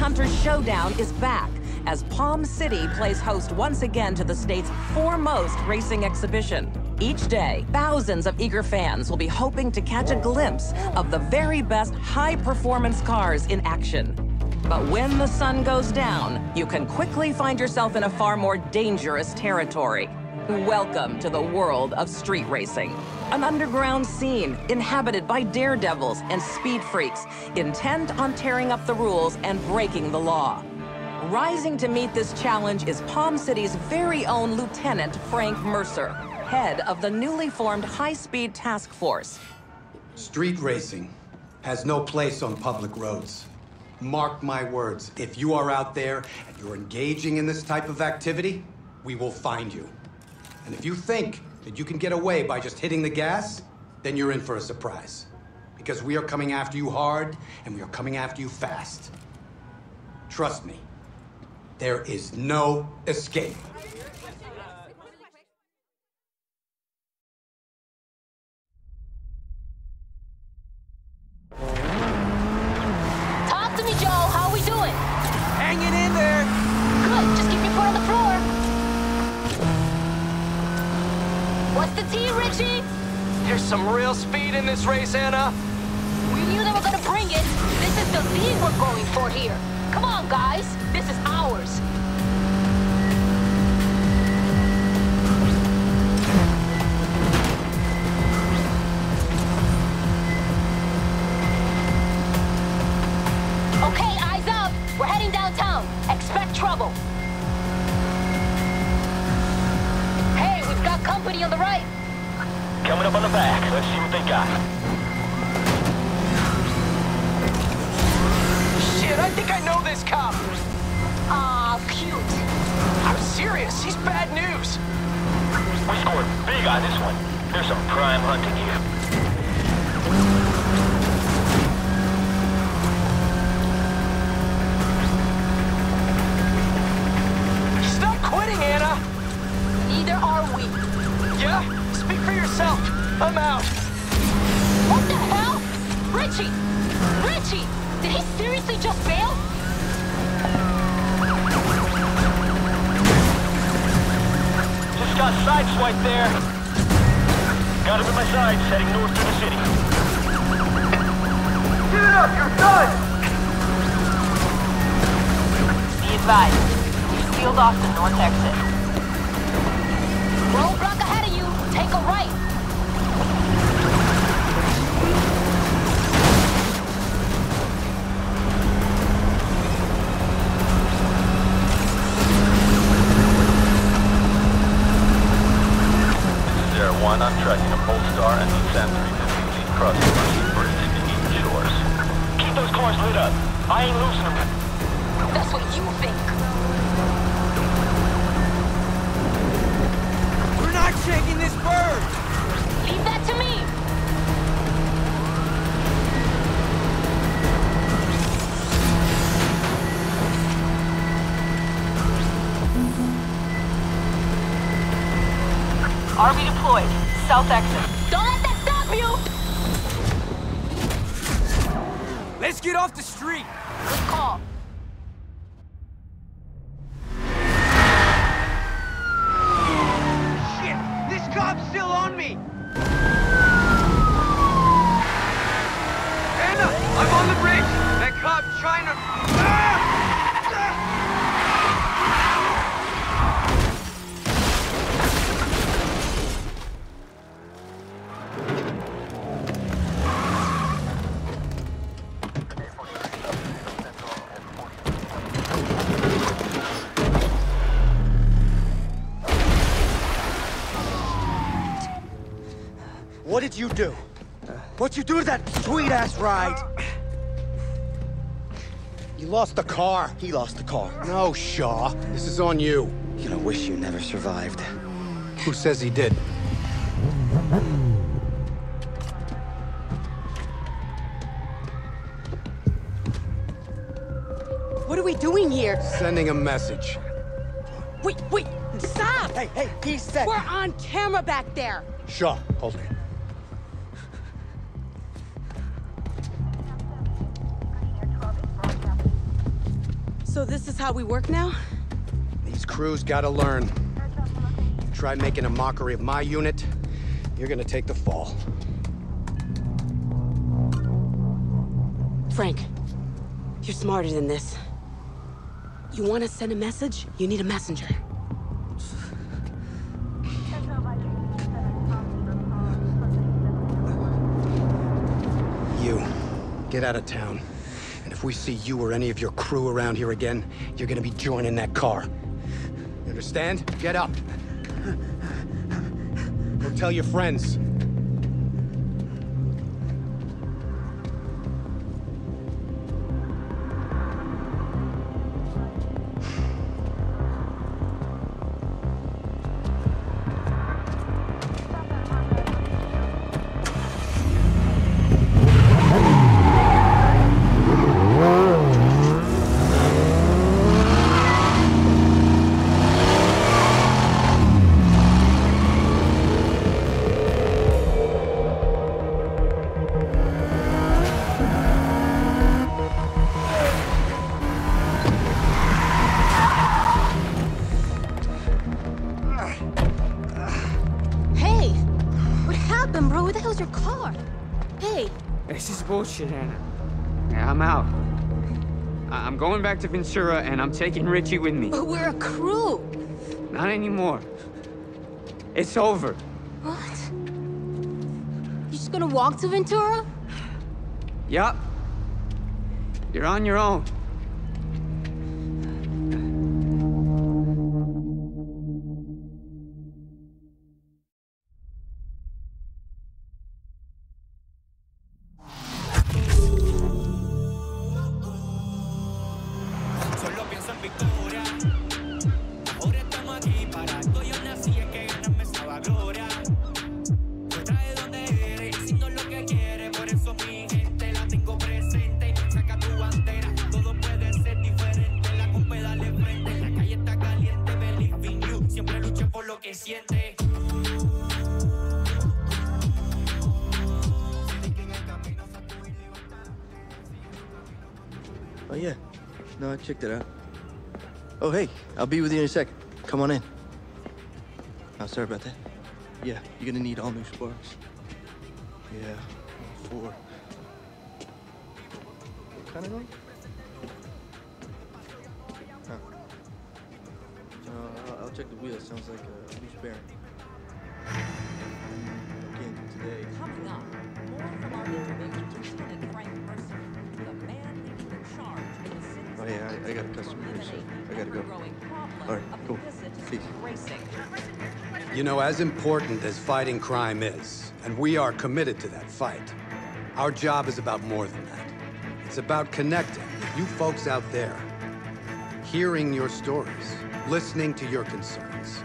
Hunters Showdown is back as Palm City plays host once again to the state's foremost racing exhibition. Each day, thousands of eager fans will be hoping to catch a glimpse of the very best high-performance cars in action. But when the sun goes down, you can quickly find yourself in a far more dangerous territory. Welcome to the world of street racing. An underground scene inhabited by daredevils and speed freaks intent on tearing up the rules and breaking the law. Rising to meet this challenge is Palm City's very own Lieutenant Frank Mercer, head of the newly formed High Speed Task Force. Street racing has no place on public roads. Mark my words, if you are out there and you're engaging in this type of activity, we will find you. And if you think that you can get away by just hitting the gas, then you're in for a surprise. Because we are coming after you hard, and we are coming after you fast. Trust me, there is no escape. Richie? There's some real speed in this race, Anna. We knew they were gonna bring it. This is the lead we're going for here. Come on, guys. This is ours. Let's see what they got. Shit, I think I know this cop. Aw, cute. I'm serious. He's bad news. We scored big on this one. There's some prime hunting here. Got him in my sights, heading north to the city. Get it up, you're done! Be advised, we've sealed off the north exit. I ain't losing them. That's what you think. We're not shaking this bird. Leave that to me. RV deployed. South exit. Don't let that stop you. Let's get off the street. Good call. Shit, What did you do? What'd you do to that sweet-ass ride? You lost the car. He lost the car. No, Shaw. This is on you. You're gonna wish you never survived. Who says he did? What are we doing here? Sending a message. Wait, wait, stop! Hey, hey, he said... We're on camera back there. Shaw, hold it. This is how we work now? These crews gotta learn. You try making a mockery of my unit, you're gonna take the fall. Frank, you're smarter than this. You want to send a message? You need a messenger. You, get out of town. If we see you or any of your crew around here again, you're gonna be joining that car. You understand? Get up. Go tell your friends. I'm going back to Ventura, and I'm taking Richie with me. But we're a crew! Not anymore. It's over. What? You're just gonna walk to Ventura? Yup. You're on your own. I'll be with you in a second. Come on in. Oh, sorry about that. Yeah, you're gonna need all new sparks. Yeah, four. What kind of noise? Huh. Uh, I'll- I'll check the wheel. Sounds like a loose bearing. Again, today. Coming up, more from our interview with Frank Mercer, the man leading the charge in the city's Oh, yeah, I- I got a customer here, so I gotta go. ever-growing problem All right, of You know, as important as fighting crime is, and we are committed to that fight, our job is about more than that. It's about connecting with you folks out there, hearing your stories, listening to your concerns.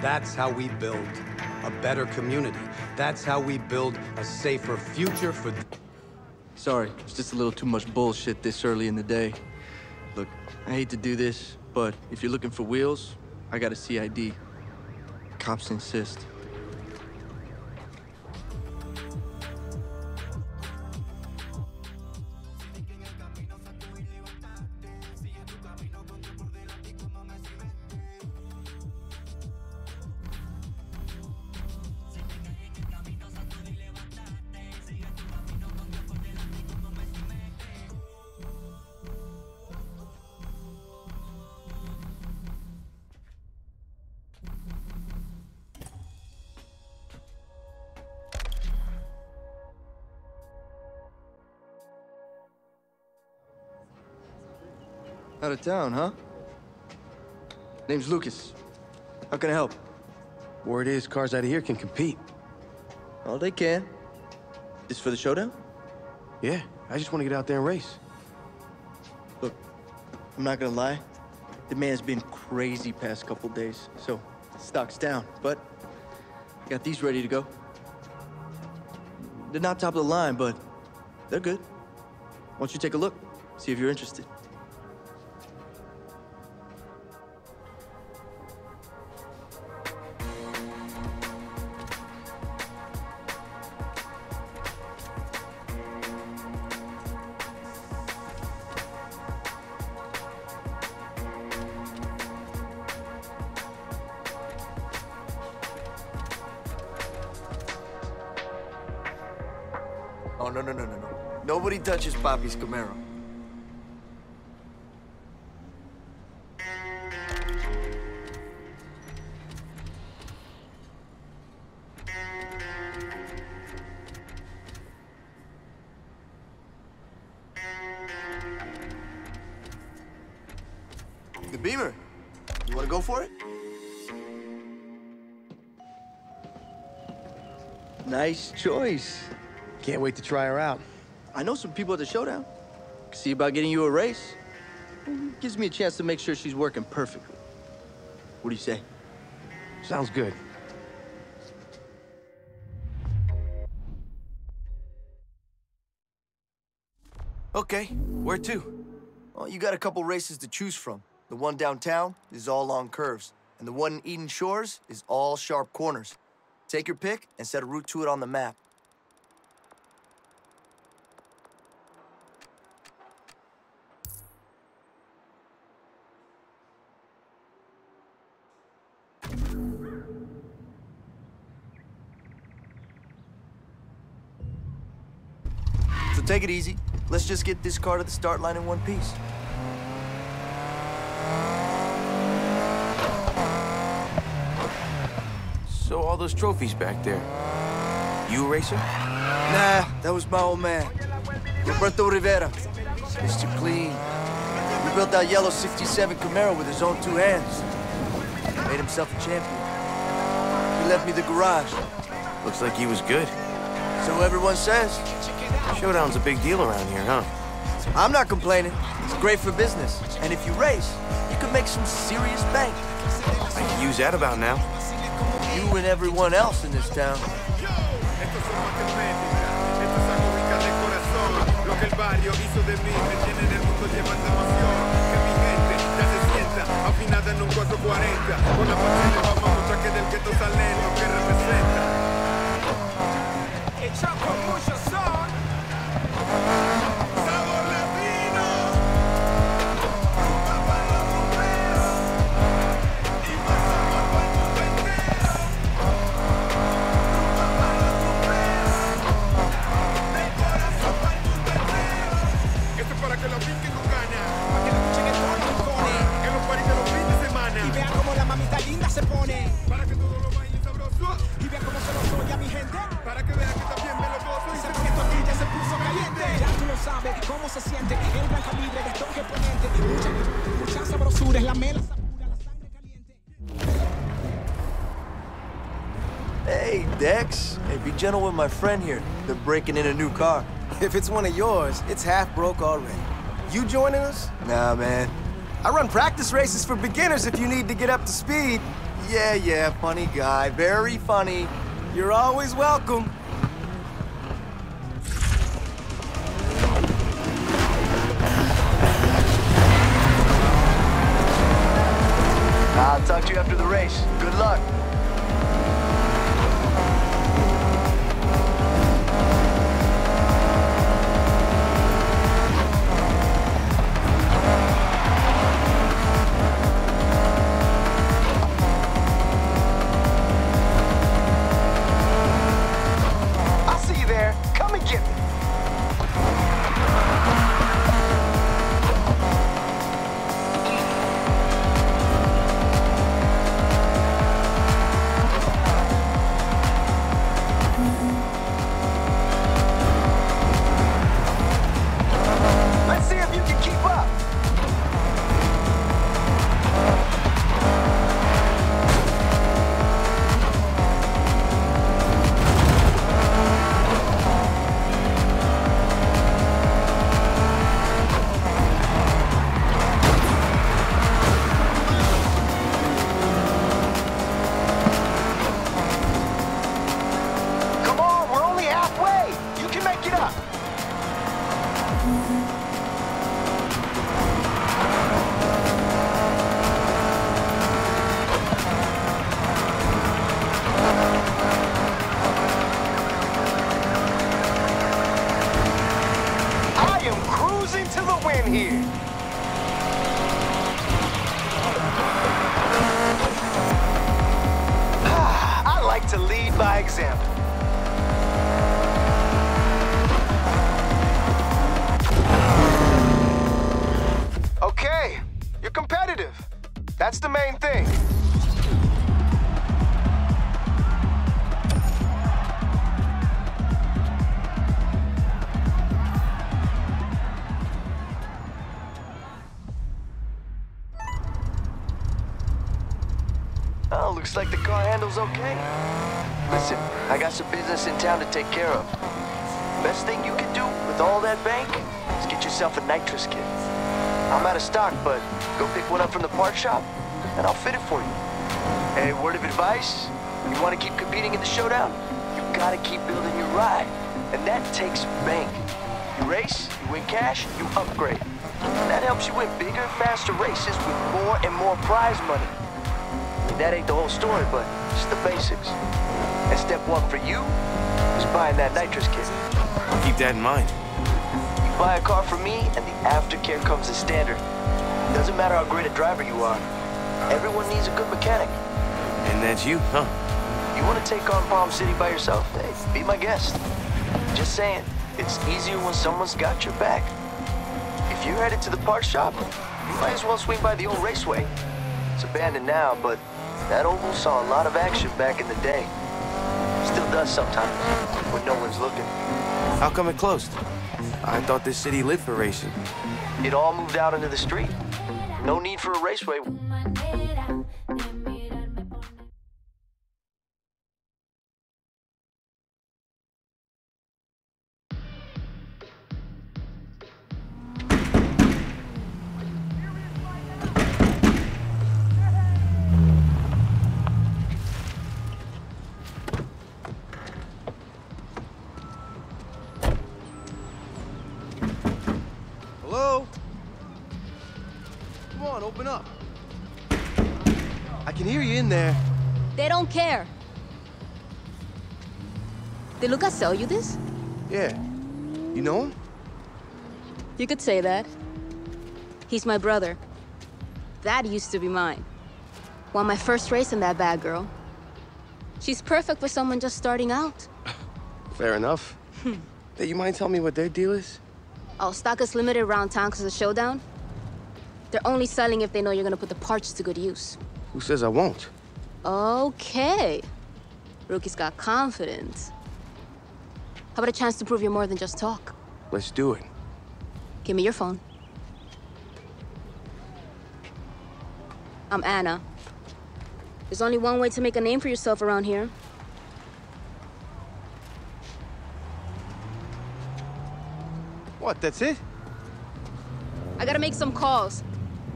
That's how we build a better community. That's how we build a safer future for. Sorry, it's just a little too much bullshit this early in the day. Look, I hate to do this, but if you're looking for wheels, I got a CID. Cops insist. Out of town, huh? Name's Lucas. How can I help? Word is, cars out of here can compete. Oh, they can. This for the showdown? Yeah, I just want to get out there and race. Look, I'm not gonna lie. The man's been crazy past couple days, so stock's down. But I got these ready to go. They're not top of the line, but they're good. Why don't you take a look? See if you're interested. Papi's Camaro. The Beamer. You want to go for it? Nice choice. Can't wait to try her out. I know some people at the showdown. See about getting you a race. Gives me a chance to make sure she's working perfectly. What do you say? Sounds good. Okay, where to? Well, you got a couple races to choose from. The one downtown is all long curves, and the one in Eden Shores is all sharp corners. Take your pick and set a route to it on the map. Take it easy. Let's just get this car to the start line in one piece. So all those trophies back there. You a racer? Nah, that was my old man. Roberto Rivera. Mr. Clean. He built that yellow 67 Camaro with his own two hands. Made himself a champion. He left me the garage. Looks like he was good. So everyone says. Showdown's a big deal around here, huh? I'm not complaining. It's great for business. And if you race, you can make some serious bank. I can use that about now. You and everyone else in this town. Lo que el se pone. Para que todos lo bailen sabroso. Y vean cómo se lo soy a mi gente. Para que vean que también me lo gozo. Y sepan que esto aquí ya se puso caliente. Ya tú lo sabes cómo se siente. El gran calibre de estos exponentes. Mucha, mucha sabrosura es la mela. Hey, Dex. Hey, be gentle with my friend here. They're breaking in a new car. If it's one of yours, it's half broke already. You joining us? Nah, man. I run practice races for beginners if you need to get up to speed. Yeah, yeah, funny guy. Very funny. You're always welcome. I'll talk to you after the race. Good luck. One up from the part shop, and I'll fit it for you. Hey, word of advice, you want to keep competing in the showdown? You gotta keep building your ride, and that takes bank. You race, you win cash, you upgrade. That helps you win bigger, faster races with more and more prize money. That ain't the whole story, but just the basics. And step one for you is buying that nitrous kit. I'll keep that in mind. You buy a car from me, and the aftercare comes as standard. Doesn't matter how great a driver you are. Everyone needs a good mechanic. And that's you, huh? You want to take on Palm City by yourself? Hey, be my guest. Just saying, it's easier when someone's got your back. If you're headed to the part shop, you might as well swing by the old raceway. It's abandoned now, but that oval saw a lot of action back in the day. Still does sometimes, when no one's looking. How come it closed? I thought this city lived for racing. It all moved out into the street. No need for a raceway. You in there. They don't care. Did Lucas sell you this? Yeah. You know him? You could say that. He's my brother. That used to be mine. Won my first race in that bad girl. She's perfect for someone just starting out. Fair enough. Hmm. hey, you mind telling me what their deal is? Oh, stock is limited around town because of the showdown. They're only selling if they know you're gonna put the parts to good use. Who says I won't? Okay. Rookie's got confidence. How about a chance to prove you're more than just talk? Let's do it. Give me your phone. I'm Anna. There's only one way to make a name for yourself around here. What, that's it? I gotta make some calls.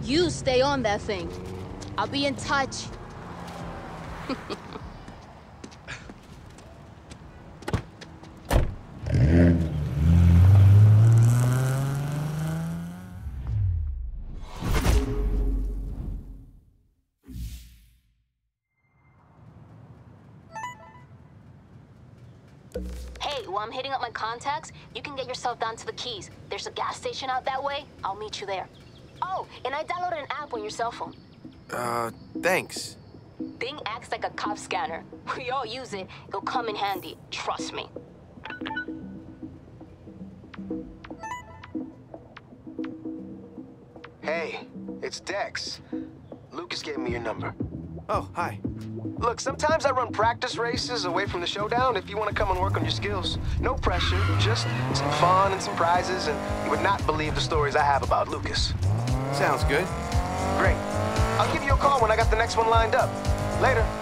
You stay on that thing. I'll be in touch. Hey, while I'm hitting up my contacts, you can get yourself down to the Keys. There's a gas station out that way. I'll meet you there. Oh, and I downloaded an app on your cell phone. Uh, thanks. Thing acts like a cop scanner. We all use it. It'll come in handy. Trust me. Hey, it's Dex. Lucas gave me your number. Oh, hi. Look, sometimes I run practice races away from the showdown if you want to come and work on your skills. No pressure, just some fun and some prizes, and you would not believe the stories I have about Lucas. Sounds good. Great. Call when I got the next one lined up. Later.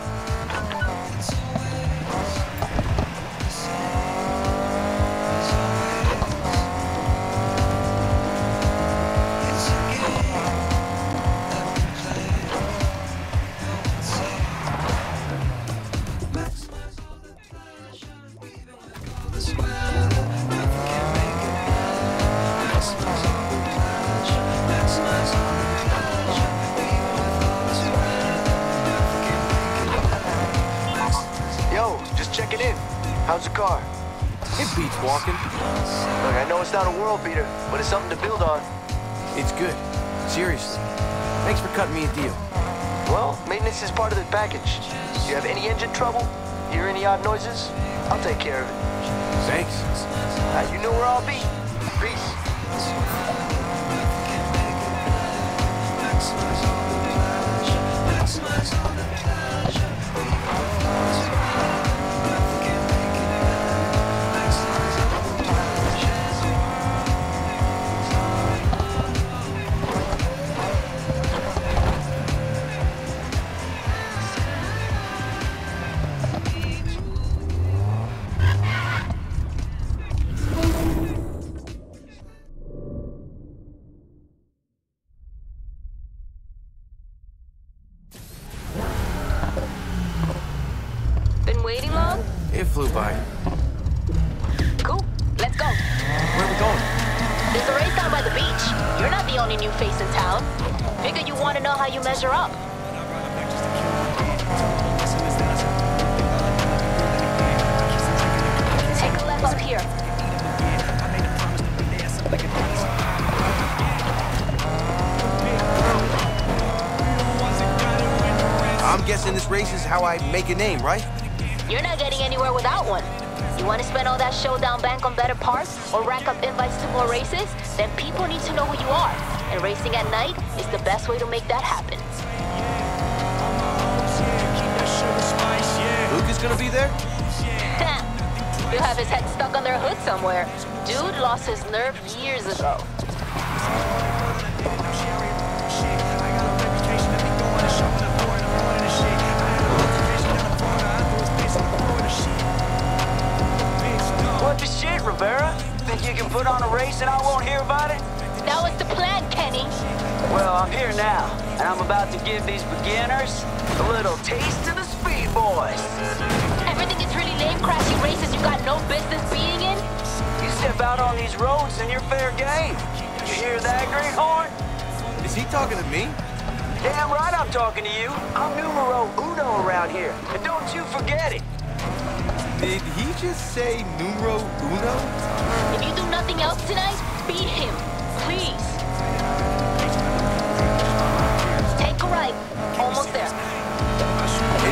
Package. You have any engine trouble? Hear any odd noises? I'll take care of it. Thanks. Uh, you know where I'll be. Peace. It flew by. Cool. Let's go. Where are we going? There's a race down by the beach. You're not the only new face in town. Figure you want to know how you measure up. Take a left up here. I'm guessing this race is how I make a name, right? You're not getting anywhere without one. You want to spend all that showdown bank on better parts or rack up invites to more races? Then people need to know who you are. And racing at night is the best way to make that happen. Luke is gonna be there? He'll have his head stuck under a hood somewhere. Dude lost his nerve years ago. Rivera? Think you can put on a race and I won't hear about it? That was the plan, Kenny. Well, I'm here now, and I'm about to give these beginners a little taste of the speed boys. Everything is really lame crashing races you got no business being in? You step out on these roads and you're fair game. You hear that, Greenhorn? Is he talking to me? Damn right I'm talking to you. I'm numero uno around here, and don't you forget it. Did he just say numero uno? If you do nothing else tonight, beat him. Please. Take a right. Almost there.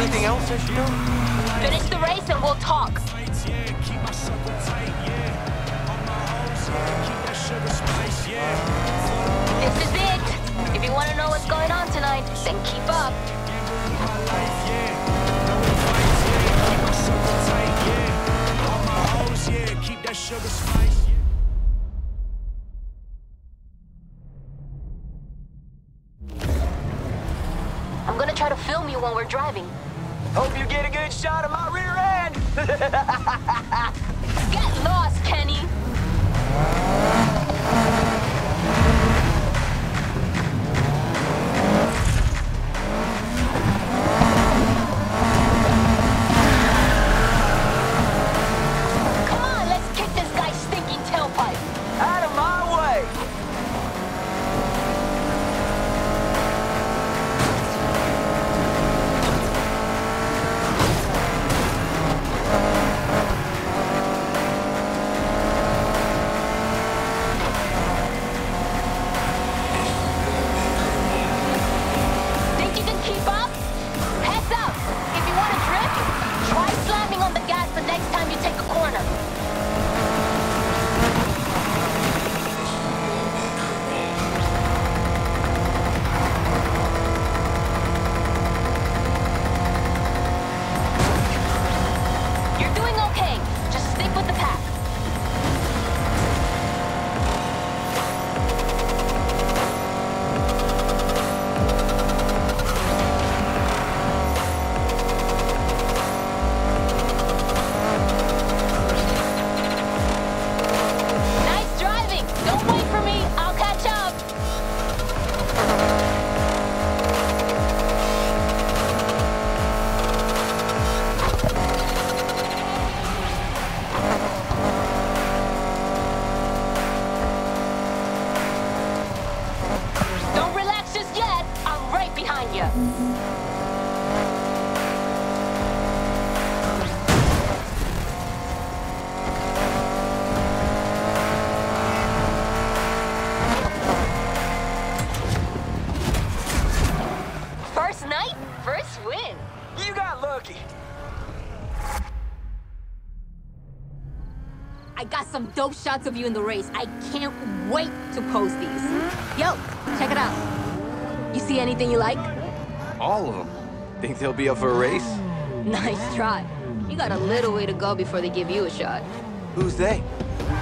Anything else I should know? Finish the race and we'll talk. This the next some dope shots of you in the race. I can't wait to post these. Yo, check it out. You see anything you like? All of them. Think they'll be up for a race? Nice try. You got a little way to go before they give you a shot. Who's they?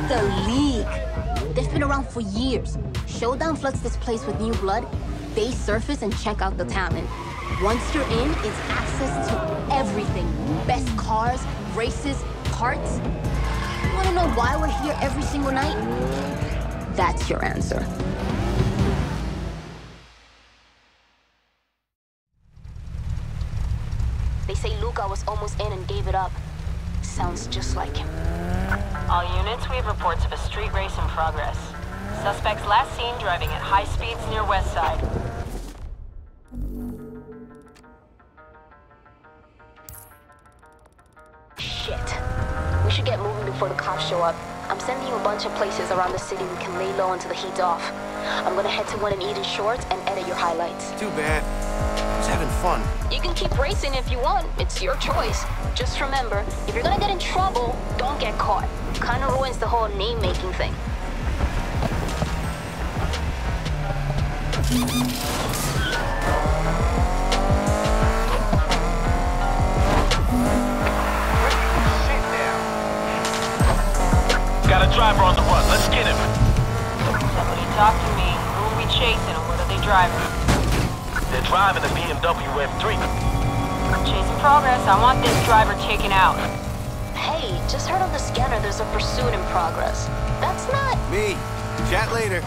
The League. They've been around for years. Showdown floods this place with new blood. They surface and check out the talent. Once you're in, it's access to everything. Best cars, races, parts. You wanna know why we're here every single night? That's your answer. They say Luca was almost in and gave it up. Sounds just like him. All units, we have reports of a street race in progress. Suspects last seen driving at high speeds near West Side. Should get moving before the cops show up. I'm sending you a bunch of places around the city we can lay low until the heat's off. I'm gonna head to one in Eden Shores and edit your highlights. Too bad. I was having fun. You can keep racing if you want. It's your choice. Just remember, if you're gonna get in trouble, don't get caught. Kinda ruins the whole name-making thing. Got a driver on the run. Let's get him. Somebody talk to me. Who are we chasing and what are they driving? They're driving a BMW M3. Chasing progress. I want this driver taken out. Hey, just heard on the scanner there's a pursuit in progress. That's not... Me. Chat later.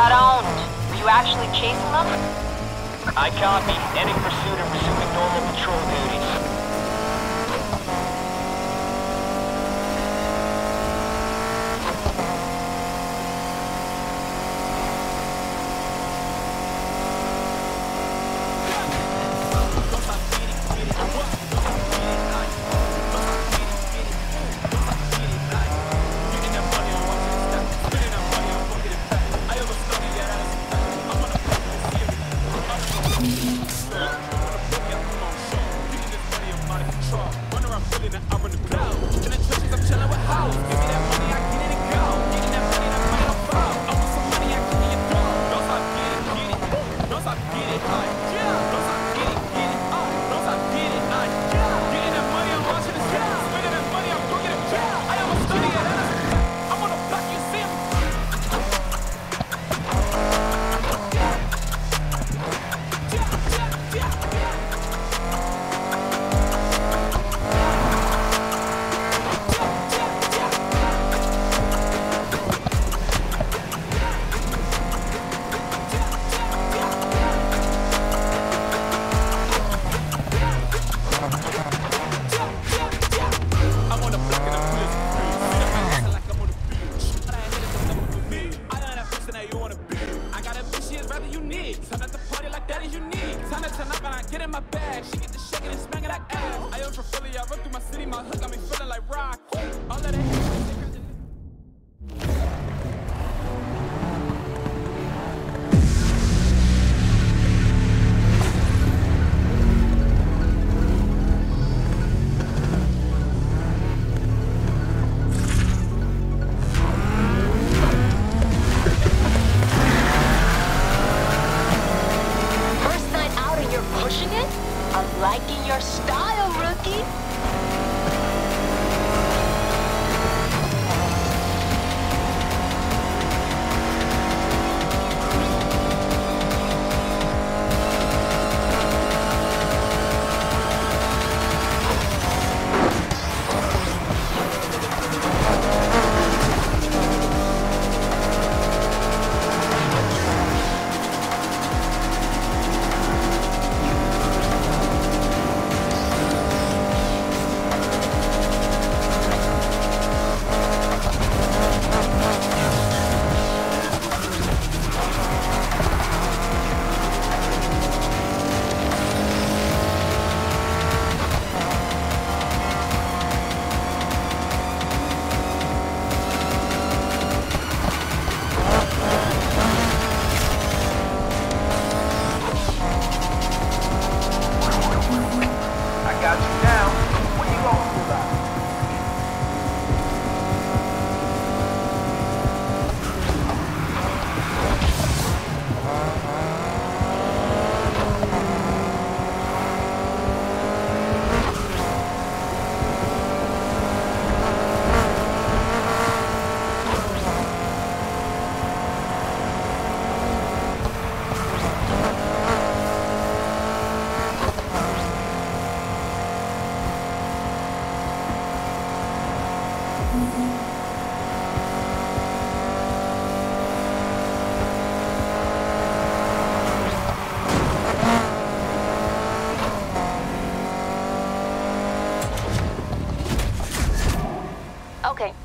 Got owned. Were you actually chasing them? I copy. Ending pursuit and resuming normal patrol liking your style, rookie.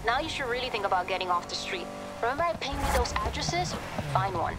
Now you should really think about getting off the street. Remember I pinged you those addresses? Find one.